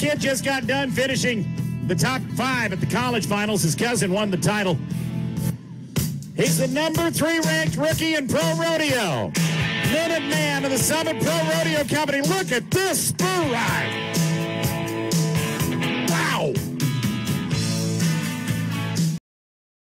Kid just got done finishing the top five at the college finals. His cousin won the title. He's the number three ranked rookie in pro rodeo. Minute man of the Summit Pro Rodeo Company. Look at this spur ride.